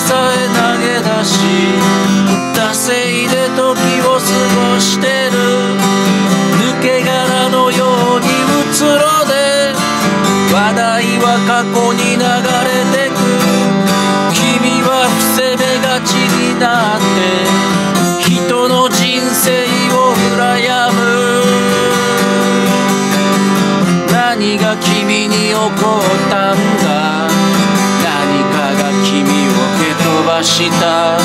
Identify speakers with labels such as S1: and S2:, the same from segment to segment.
S1: さえ投げ出し稼いで時を過ごしてる。抜け殻のようにうつろで話題は過去に流れてく。君は伏せ目がちになって人の人生を羨む。何が君に起こったんだ？した。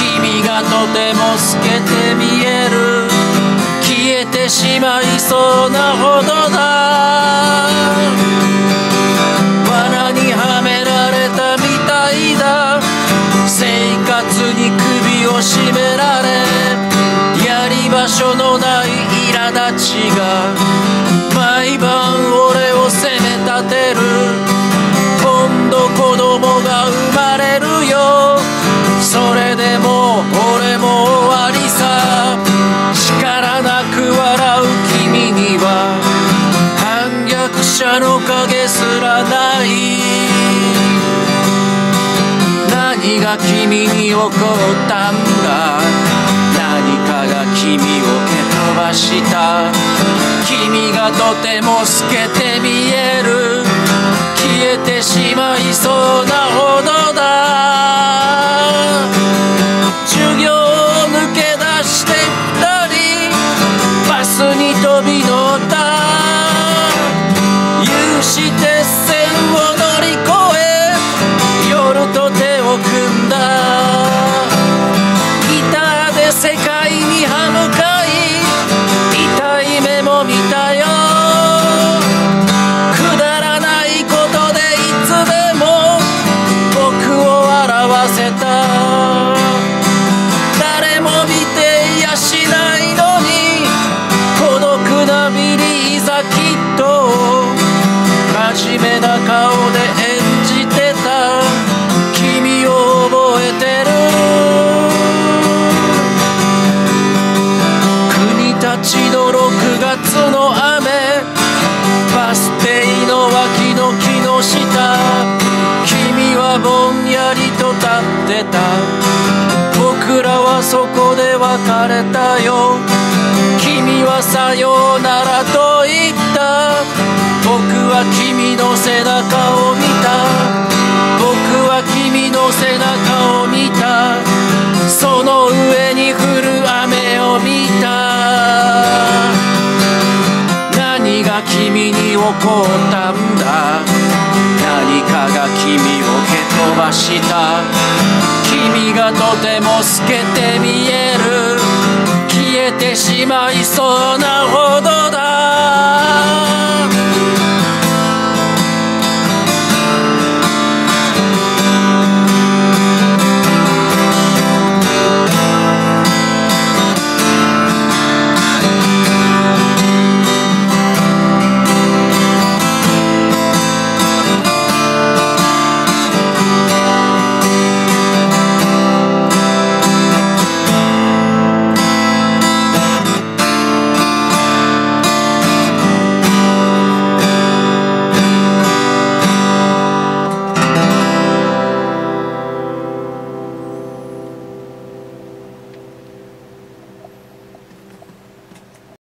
S1: 君がとても透けて見える。消えてしまいそうなほどだ。罠にはめられたみたいだ。生活に首を絞められやり場所のない苛立ちが影すらない何が君に起こったんだ。何かが君を蹴飛ばした。君がとても透けていそこで別れたよ。君はさようならと言った。僕は君の背中を見た。僕は君の背中を見た。その上に降る雨を見た。何が君に起こったんだ。何かが君を蹴飛ばした。君がとても透けて見える。消えてしまいそうな